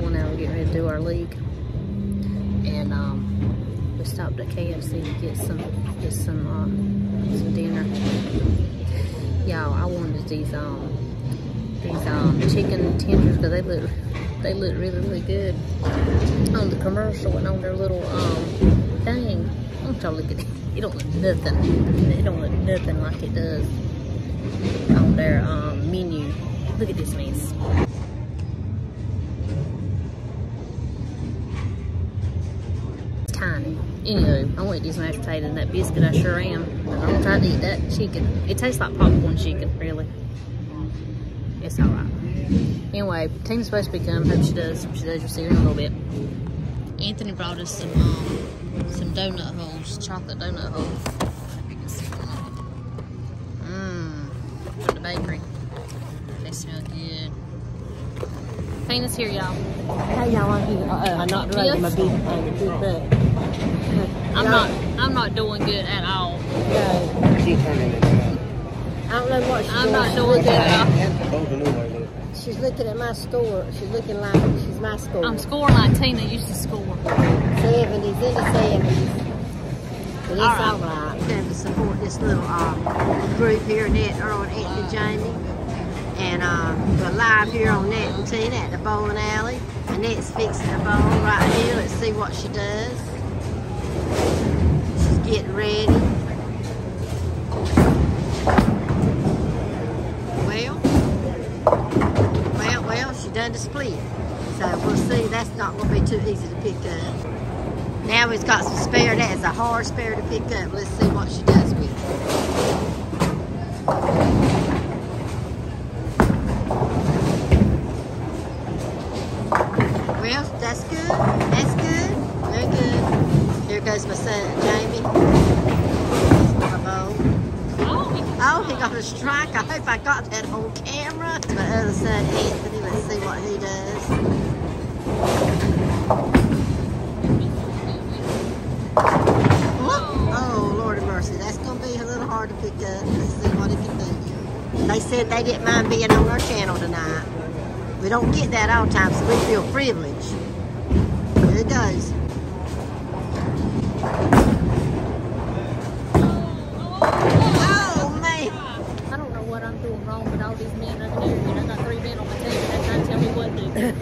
bowling alley getting ready to do our league. And um, we stopped at KFC to get some get some um, some dinner. Y'all, I wanted these um these um chicken tenders because they look they look really really good on the commercial and on their little um thing. Don't look at it. It don't look nothing. It don't look nothing like it does on their um menu. Look at this mess. Anywho, I want to do some mashed potatoes and that biscuit. I sure am. And I'm gonna try to eat that chicken. It tastes like popcorn chicken, really. It's alright. Anyway, team's supposed to be coming. Hope she does. If she does, you'll see her in a little bit. Anthony brought us some um, some donut holes, chocolate donut holes. If you can see one. Mmm, from the bakery. They smell good. Penis here, y'all. How y'all want to uh, I'm not running my big, uh, big butt. I'm not. I'm not doing good at all. No. She turning it around. I don't know what she's I'm doing. not She's doing looking good at- at all. And both the new way look. She's looking at my score. She's looking like she's my score. I'm scoring like Tina used to score. 70s, in the 70s. But it's All right. all right. We're going to support this little um, group here, Nett, Earl, and Anthony Jamie. And um, we're live here on Nett and Tina at the bowling alley. And Nett's fixing the bowl right here. Let's see what she does. She's getting ready. Well, well, well, she done the split. So we'll see. That's not to be too easy to pick up. Now we've got some spare. That is a hard spare to pick up. Let's see what she does with it. Well, that's good. That's good. Here goes my son, Jamie. Oh, he got a strike. I hope I got that on camera. My other son, Anthony. Let's see what he does. Oh, Lord of mercy. That's going to be a little hard to pick up. Let's see what he can do. They said they didn't mind being on our channel tonight. We don't get that all the time, so we feel privileged. Here it goes.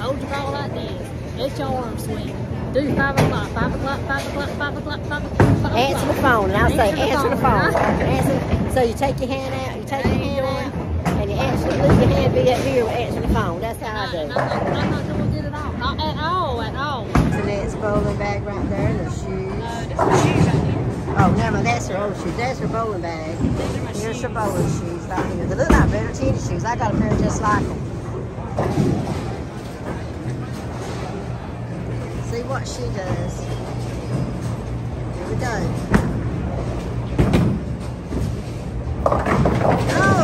Hold your ball like this. Let your arm swing. Do five o'clock, five o'clock, five o'clock, five o'clock, five o'clock, Answer the phone, and I'll say, Answer the phone, phone. Answer. So you take your hand out, you take your hand out, and you answer, leave your hand be up here and answer the phone. That's how I And do. I'm not, I'm not doing good at all. Not at all, at all. Jeanette's bowling bag right there, and her shoes. Oh, mind, that's her old shoes. That's her bowling bag. Here's her bowling shoes here. They look like better tennis shoes. I got a pair just like them. See what she does. Here we go. Oh,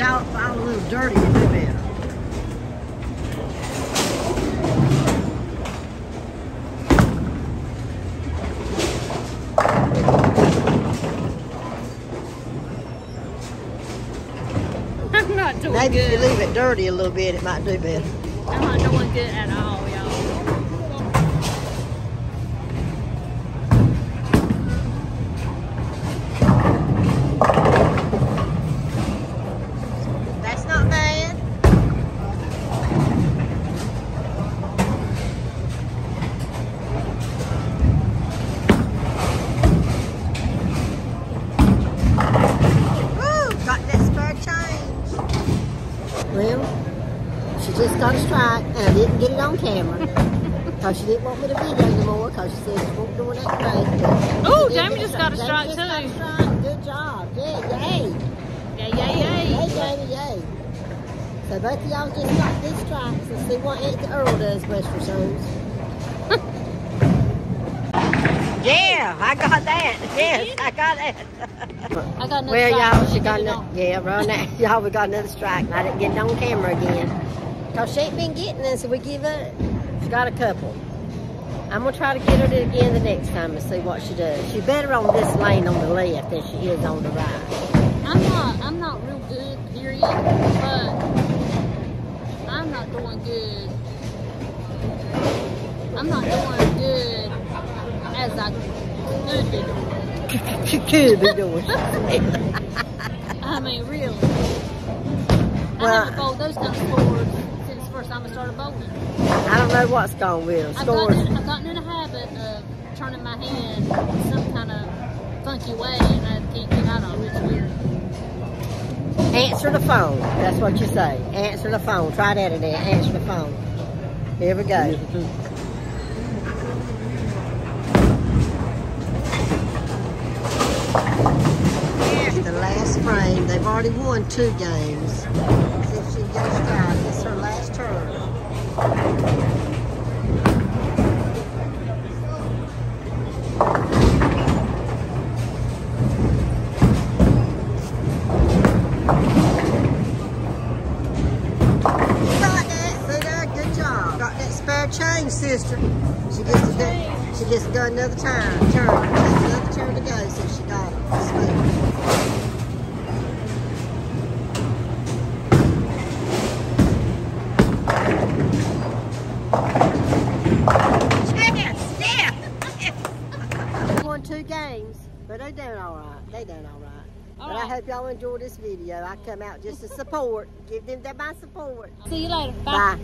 Maybe if you leave your dog fall a little dirty, you do better. not doing Maybe if you leave it dirty a little bit, it might do better. I'm not doing good at all, y'all. Get it on camera. Because she didn't want me to video anymore, because she said she wasn't doing that great. but Ooh, Jamie just got a strike, just got a too. Good job. Yeah, yay. Yay, yay, Yay, yay. Jamie, yay. So both of y'all just got these strikes and see what Aunt Earl does Western shows. yeah, I got that. Yes, I got that. I got another Well, strike, y'all, she got another, yeah, run that. Y'all, we got another strike. and I didn't get it on camera again. Because she ain't been getting us, so we give up. She got a couple. I'm going to try to get her to again the next time and see what she does. She's better on this lane on the left than she is on the right. I'm not, I'm not real good, period, but I'm not doing good. I'm not doing good as I could be doing. She could be doing. I mean, really. Well- haven't bowled those kind of scores since the first time I started bowling. I don't know what's going with her. I've gotten, in, I've gotten in a habit of turning my hand some kind of funky way, and I can't get out of it. It's weird. Answer the phone. That's what you say. Answer the phone. Try that today. Answer the phone. Here we go. The last frame. They've already won two games. See if she can get change, sister. She gets to go. She gets to go another time. Turn. Another turn to go. So she got it. They doing all right. They doing all right. All but I hope y'all enjoy this video. I come out just to support, give them that my support. See you later. Bye.